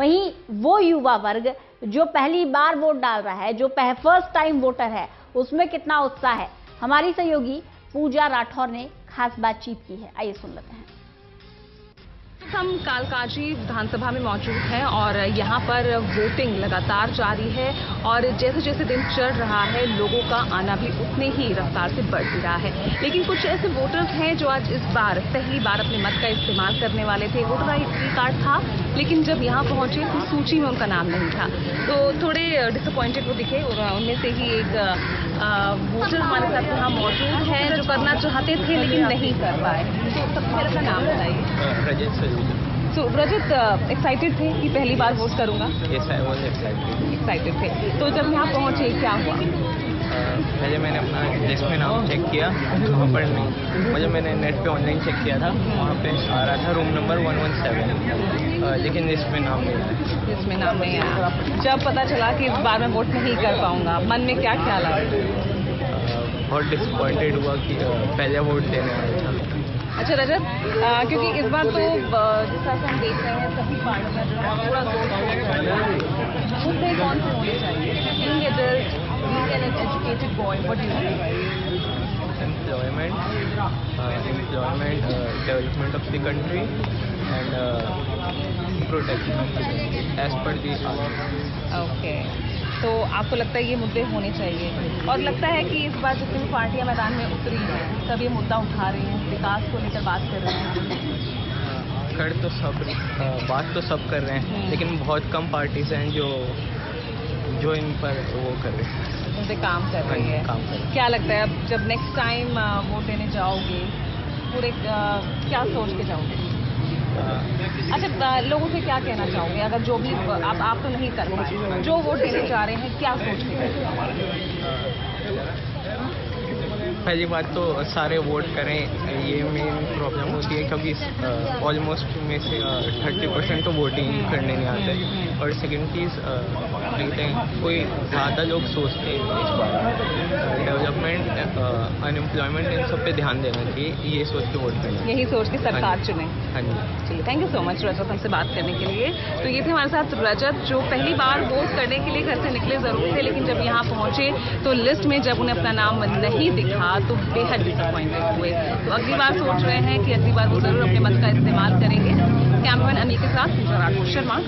वहीं वो युवा वर्ग जो पहली बार वोट डाल रहा है, जो फ़र्स्ट टाइम वोटर है, उसमें कितना उत्साह है? हमारी सहयोगी पूजा राठौर ने खास बातचीत की है। आइए सुन लेते हैं। हम कालकाजी विधानसभा में मौजूद हैं और यहाँ पर वोटिंग लगातार जारी है और जैसे जैसे दिन चढ़ रहा है, लोगों का आना भी उतने ही रफ्तार से बढ़ भी रहा है। लेकिन कुछ ऐसे वोटर्स हैं जो आज इस बार, पहली बार अपने मत का इस्तेमाल करने वाले थे। वोटर आई कार्ड था, लेकिन जब यहाँ पहुँचे तो सूची में उनका नाम नहीं था। तो थोड़े डिसअपॉइंटेड वो दिखे और उनमें से ही एक वोटर हमारे साथ यहाँ मौजूद है जो करना चाहते थे लेकिन नहीं कर पाए। तो अपना नाम बताइए। तो रजत एक्साइटेड थे कि पहली बार वोट करूँगा. एक्साइटेड थे। तो जब यहाँ पहुँचे क्या हुआ? पहले मैंने अपना लिस्ट में नाम चेक किया वहाँ पर नहीं। मुझे मैंने नेट पे ऑनलाइन चेक किया था वहाँ पे आ रहा था रूम नंबर 117 लेकिन लिस्ट में नाम नहीं आया। जिसमें नाम नहीं आया। जब पता चला कि इस बार मैं वोट नहीं कर पाऊँगा मन में क्या ख्याल आया? बहुत डिसअपॉइंटेड हुआ कि पहले वोट देने आया था। अच्छा रजत क्योंकि इस बार तो जैसा कि हम देख रहे हैं सभी पार्टियाँ जो है थोड़ा ज़ोर शोर कर रही हैं। मुद्दे कौन से होने चाहिए? Adult being an educated boy what do you employment, uh, employment, uh, development of the country, and uh, protection of the country as per the. Okay तो आपको लगता है ये मुद्दे होने चाहिए और लगता है कि इस बार जितनी भी पार्टियाँ मैदान में उतरी हैं सब ये मुद्दा उठा रही हैं विकास को लेकर बात कर रहे हैं कर तो सब uh, बात तो सब कर रहे हैं हम्म। लेकिन बहुत कम पार्टीज़ हैं जो जो इन पर वो कर रहे हैं। उन काम कर रही है काम कर क्या लगता है अब जब नेक्स्ट टाइम वोट देने जाओगे पूरे क्या सोच के जाओगे? अच्छा लोगों से क्या कहना चाहोगे? अगर जो भी आप आप तो नहीं कर पाए। जो वोट देने जा रहे हैं क्या सोच के? पहली बात तो सारे वोट करें ये मेन प्रॉब्लम होती है कभी ऑलमोस्ट में से थर्टी परसेंट तो वोटिंग करने नहीं आते। और सेकेंड चीज़ कहते हैं कोई ज़्यादा लोग सोचते हैं इस बार डेवलपमेंट अनएम्प्लॉयमेंट इन सब पे ध्यान देना चाहिए ये सोच के वोट करना। यही सोच के सरकार चुने। हाँ जी। चलिए thank you so much Rajat हमसे बात करने के लिए। तो ये थे हमारे साथ रजत जो पहली बार वोट करने के लिए घर से निकले ज़रूर थे लेकिन जब यहाँ पहुँचे तो लिस्ट में जब उन्हें अपना नाम नहीं दिखा तो बेहद डिसअपॉइंटेड हुए। तो अगली बार सोच रहे हैं कि अगली बार वो ज़रूर अपने मत का इस्तेमाल करेंगे। कैमरामैन अनी के साथ शर्मा